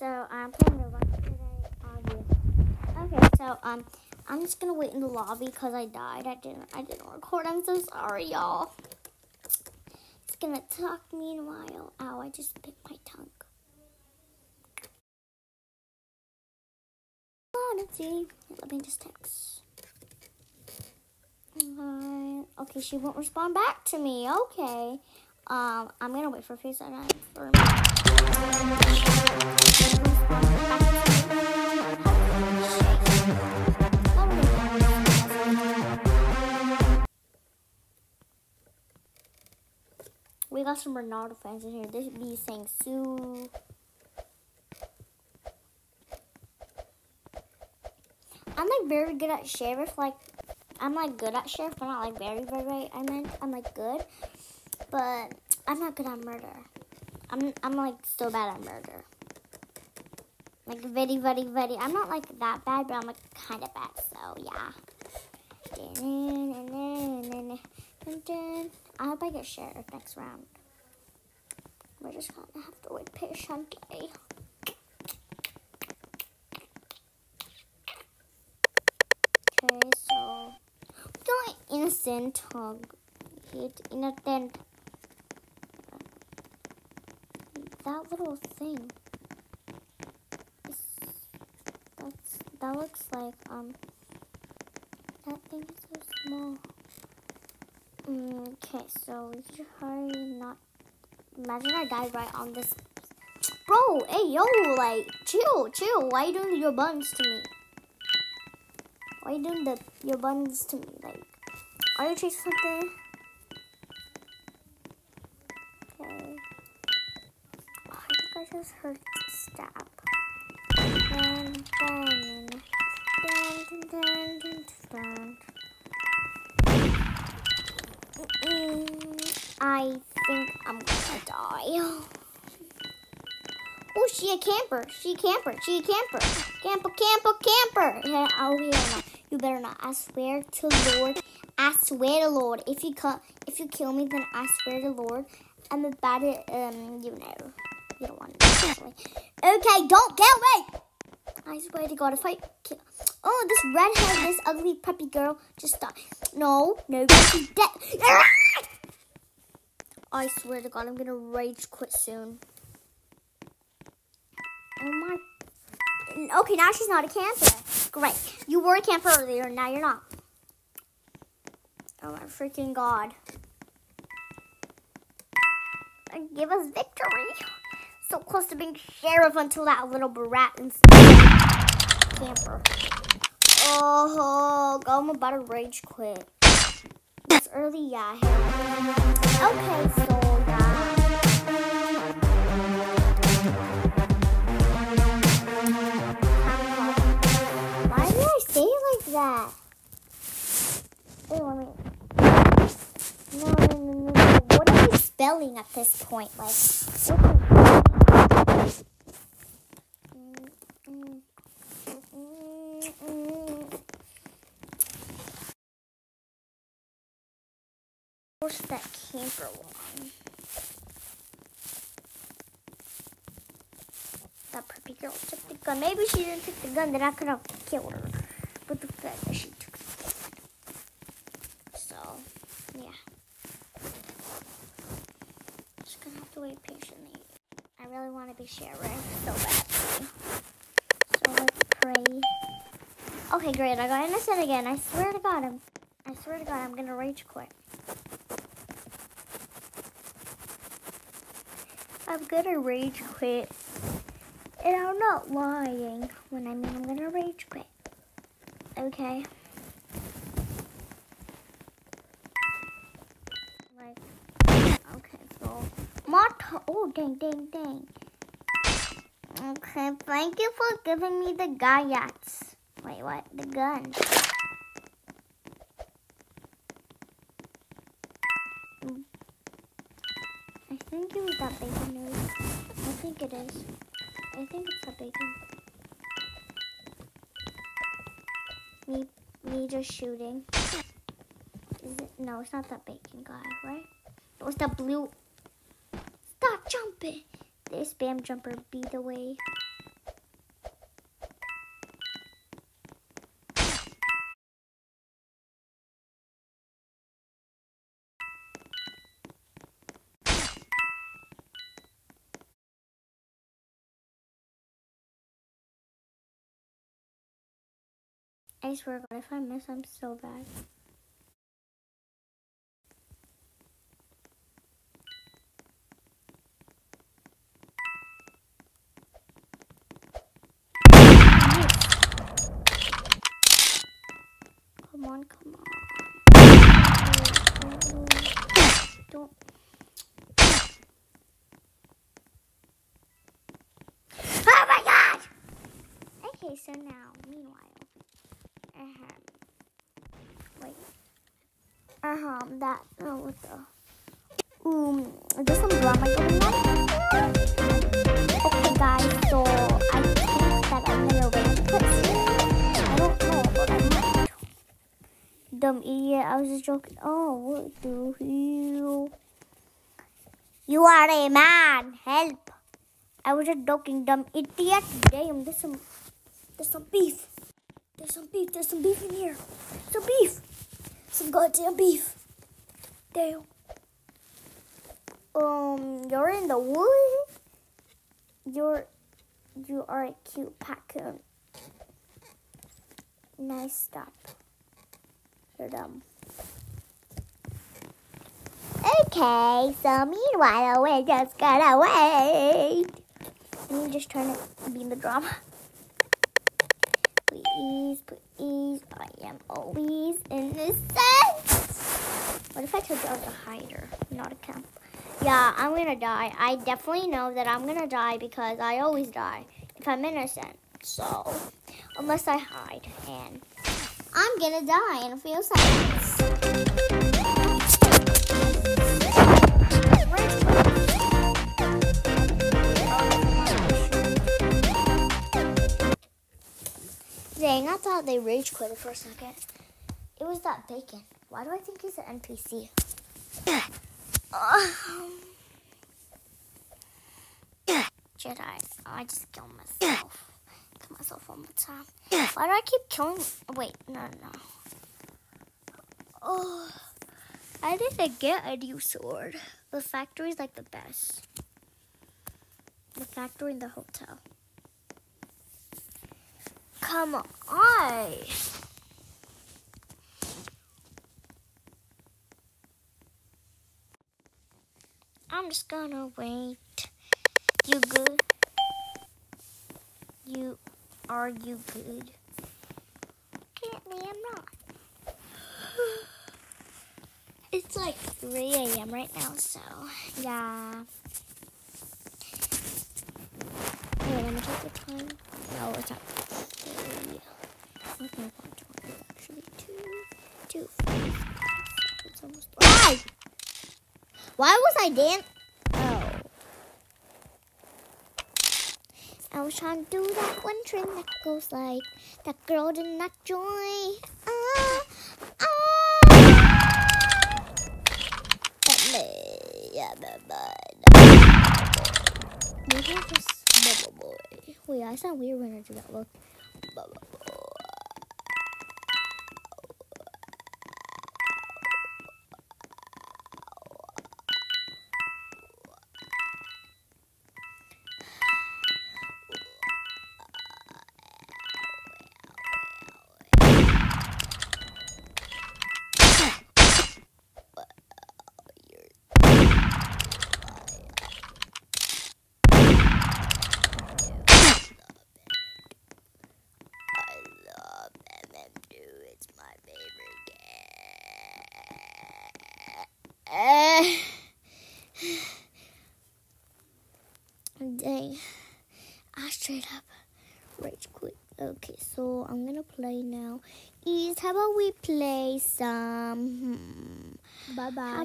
so I'm playing Roblox today. Yeah. Okay, so um, I'm just gonna wait in the lobby because I died. I didn't. I didn't record. I'm so sorry, y'all. It's gonna talk meanwhile. Ow! I just bit my tongue. Oh, let's see. Let me just text. Alright. Okay, she won't respond back to me. Okay. Um, I'm gonna wait for a FaceTime for We got some Ronaldo fans in here. This be saying Sue. I'm like very good at sheriff. Like I'm like good at sheriff, but not like very very. very I meant I'm like good, but I'm not good at murder. I'm I'm like so bad at murder. Like very very very. I'm not like that bad, but I'm like kind of bad. So yeah. I hope I get sheriff next round. We're just gonna have to wait patiently. Okay, so don't innocent hug. Hit innocent. That little thing. Is, that's that looks like um. That thing is so small. Mm, okay, so we should hurry not. Imagine I died right on this. Bro, hey yo, like chill, chill. Why you doing your buns to me? Why you doing the your buns to me? Like, are you chasing something? Just heard stab. Dun, dun, I think I'm gonna die. Oh, she a camper. She a camper. She a camper. Camper, camper, camper. Yeah, oh. You better not. I swear to Lord. I swear to Lord. If you cut, if you kill me, then I swear to Lord. I'm about to, um, you know, you don't want to. Okay, don't get away! I swear to God, if I kill, oh, this redhead, this ugly preppy girl, just stop. No, no, she's dead. I swear to God, I'm gonna rage quit soon. Oh my. Okay, now she's not a camper. Great. You were a camper earlier, now you're not. Oh my freaking God. Give us victory. So close to being sheriff until that little brat and camper. Oh, I'm about to rage quit. It's early, yeah. Okay, so yeah. Why did I say like that? No, no, no, no. What are you spelling at this point? Like, Where's that camper one? That preppy girl took the gun. Maybe she didn't take the gun, then I could have killed her. But the fact that she took the gun. So, yeah. Just gonna have to wait patiently. I really want to be sheriff so badly. So let's pray. Okay, great. I got innocent again. I swear to God, I'm. I swear to God, I'm gonna rage quit. I'm gonna rage quit. And I'm not lying when I mean I'm gonna rage quit. Okay. Like, okay, so. Motto. Oh, dang, dang, dang. Okay, thank you for giving me the gayats. Wait, what? The gun. I think it was that bacon news. I think it is. I think it's that bacon. Me, me just shooting. Is it? No, it's not that bacon guy, right? It was the blue. Stop jumping. This spam jumper be the way. I swear, God, if I miss, I'm so bad. Come on, come on. Don't. Oh my god! Okay, so now, meanwhile. Uh-huh. Wait. Uh-huh, that, oh, what the? Um, there's some drama going on. Okay, guys, so I think that I'm gonna rage quit soon. I don't know, but I might. Dumb idiot, I was just joking. Oh, what the hell? You are a man, help. I was just joking, dumb idiot. Damn, there's some, there's some beef. There's some beef. There's some beef in here. Some beef. Some goddamn beef. Damn. Um, you're in the wood. You're, you are a cute raccoon. Nice stop. You're dumb. Okay, so meanwhile, we're just gonna wait. Let me just turn it, be in the drama. Please, please, I am always innocent. What if I told you I was a hider, not a camp? Yeah, I'm gonna die. I definitely know that I'm gonna die because I always die if I'm innocent. So, unless I hide, and I'm gonna die in a few seconds. Dang, I thought they rage quit for a second. It was that bacon. Why do I think he's an NPC? Jedi. I just killed myself. Kill myself one more time. Why do I keep killing? Wait, no, no. Oh, I didn't get a new sword. The factory's like the best. The factory and the hotel. Come on. Just gonna wait. You good? You are you good? Apparently I'm not. It's like 3 a.m. right now, so yeah. Wait, let me check the time. No, it's not three. Okay, two, it's actually two. Two. It's almost. Why? Why was I dan? Oh. I was trying to do that one trend that goes like that girl did not join. Ah, ah. Yeah, Maybe I just bubble boy. Wait, I sound weird when I do that. Look. Bubble boy. I'm gonna play now. Is how about we play some? Hmm, Bye bye.